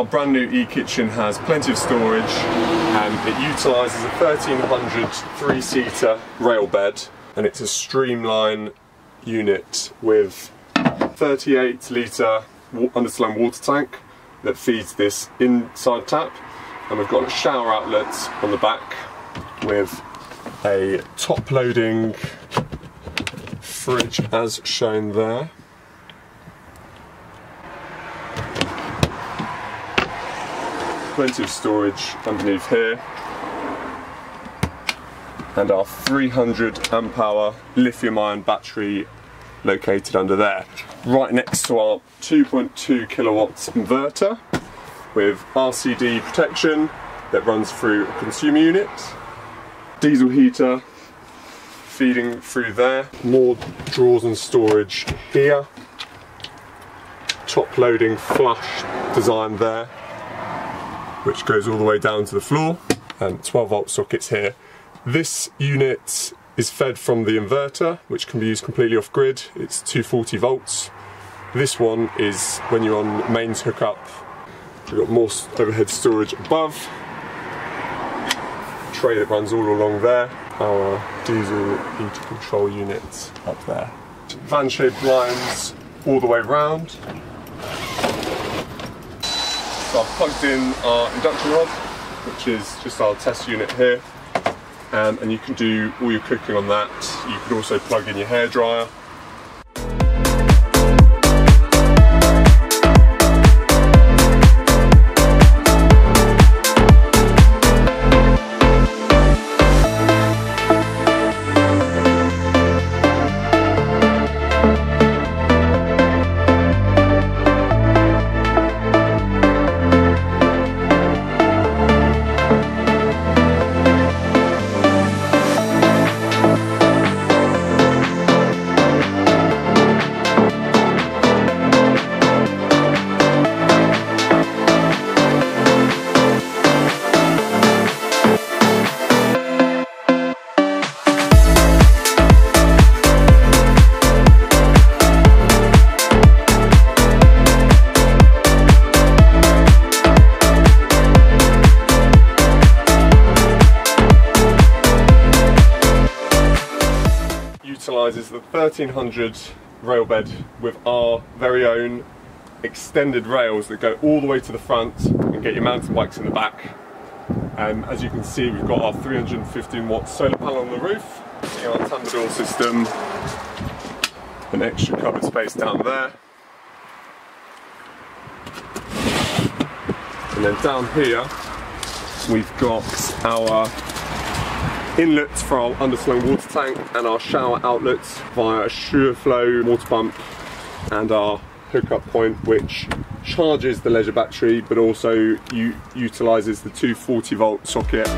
Our brand new e-kitchen has plenty of storage and it utilises a 1300 three-seater rail bed and it's a streamline unit with 38 litre underslung water tank that feeds this inside tap. And we've got a shower outlet on the back with a top loading fridge as shown there plenty of storage underneath here. And our 300 amp hour lithium ion battery located under there. Right next to our 2.2 kilowatts inverter with RCD protection that runs through a consumer unit. Diesel heater feeding through there. More drawers and storage here. Top loading flush design there which goes all the way down to the floor and 12 volt sockets here. This unit is fed from the inverter which can be used completely off grid, it's 240 volts. This one is when you're on mains hookup. We've got more overhead storage above, tray that runs all along there, our diesel heater control unit up there. Van shaped blinds all the way round so I've plugged in our induction hob, which is just our test unit here. Um, and you can do all your cooking on that. You could also plug in your hairdryer utilises the 1300 rail bed with our very own extended rails that go all the way to the front and get your mountain bikes in the back. Um, as you can see we've got our 315 watt solar panel on the roof, our Thunderdor system, an extra cupboard space down there. And then down here we've got our inlets for our underslung water tank and our shower outlets via a Shurflo water pump and our hookup point which charges the leisure battery but also utilises the 240 volt socket